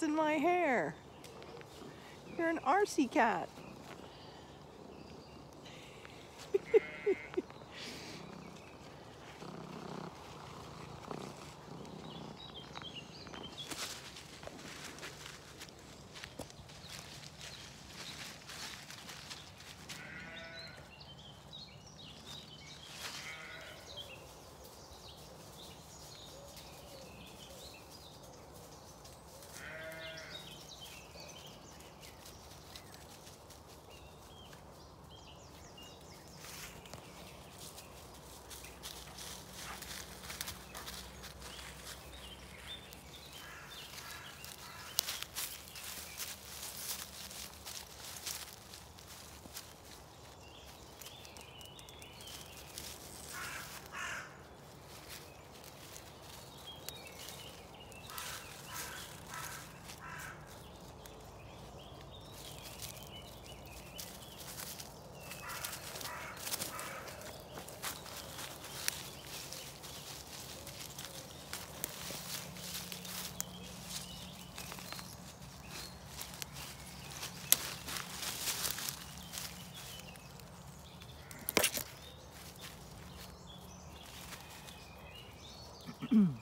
messing my hair. You're an RC cat. mm